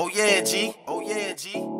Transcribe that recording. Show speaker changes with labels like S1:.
S1: Oh yeah, G. Oh yeah, G.